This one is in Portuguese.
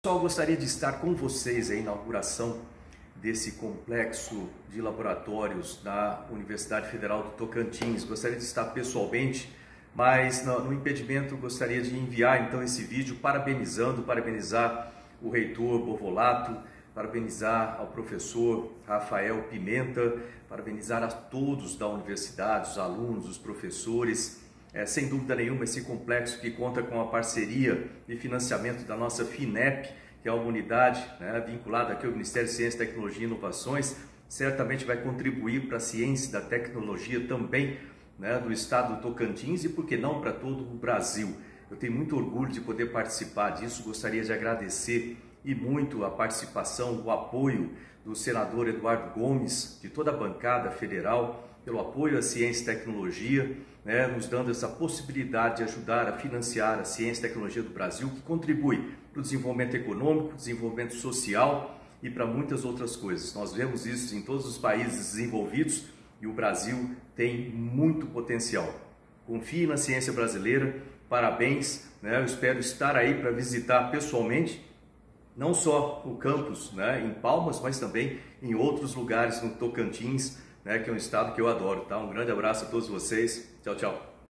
Pessoal, gostaria de estar com vocês a inauguração desse complexo de laboratórios da Universidade Federal do Tocantins. Gostaria de estar pessoalmente, mas no impedimento gostaria de enviar então esse vídeo parabenizando, parabenizar o reitor Bovolato, parabenizar ao professor Rafael Pimenta, parabenizar a todos da universidade, os alunos, os professores, é, sem dúvida nenhuma, esse complexo que conta com a parceria e financiamento da nossa FINEP, que é uma unidade né, vinculada aqui ao Ministério de Ciência, Tecnologia e Inovações, certamente vai contribuir para a ciência da tecnologia também né, do estado do Tocantins e, por que não, para todo o Brasil. Eu tenho muito orgulho de poder participar disso, gostaria de agradecer e muito a participação, o apoio do senador Eduardo Gomes, de toda a bancada federal, pelo apoio à ciência e tecnologia, né, nos dando essa possibilidade de ajudar a financiar a ciência e tecnologia do Brasil, que contribui para o desenvolvimento econômico, desenvolvimento social e para muitas outras coisas. Nós vemos isso em todos os países desenvolvidos e o Brasil tem muito potencial. Confie na ciência brasileira, parabéns, né? eu espero estar aí para visitar pessoalmente não só o campus né, em Palmas, mas também em outros lugares no Tocantins, né, que é um estado que eu adoro. Tá? Um grande abraço a todos vocês. Tchau, tchau.